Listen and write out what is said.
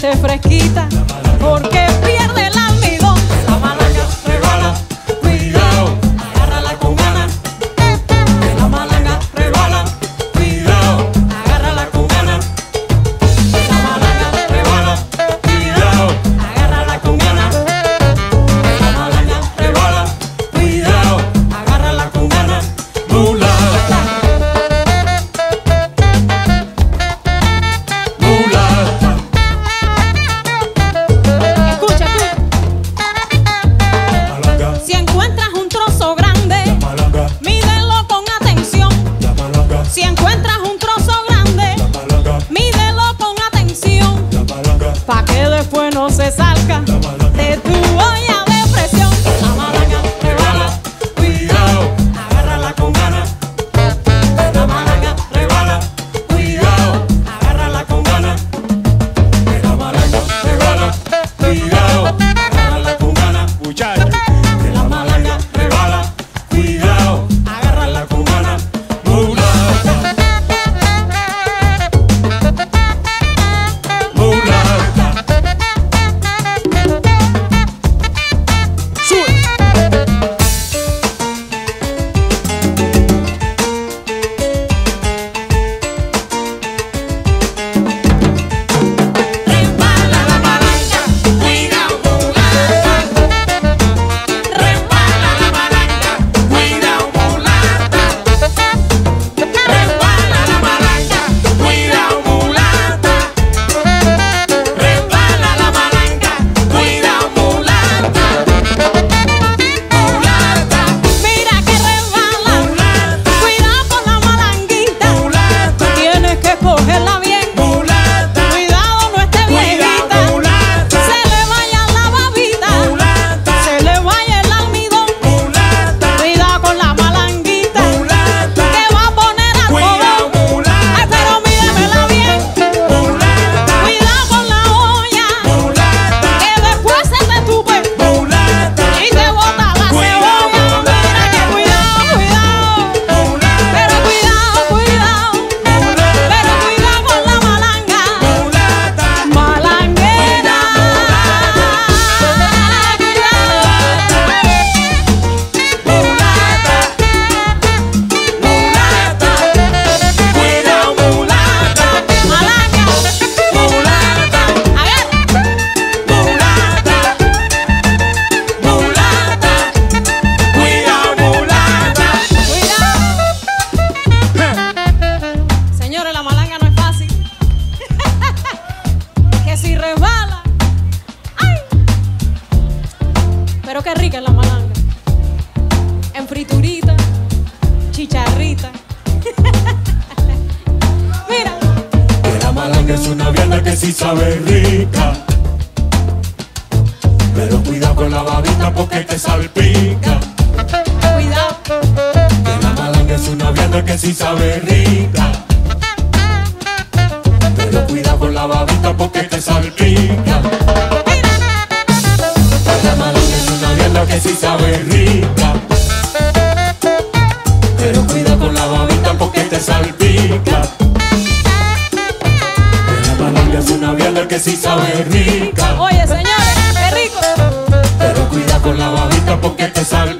esté fresquita. chicharrita. Mira. Que la malanga es una vianda que sí sabe rica. Pero cuidado con la babita porque te salpica. Cuidado. Que la malanga es una vianda que sí sabe rica. Pero cuidado con la babita porque te salpica. que sí sabe rica. Oye, señores, qué rico. Pero cuida con la babita porque te sale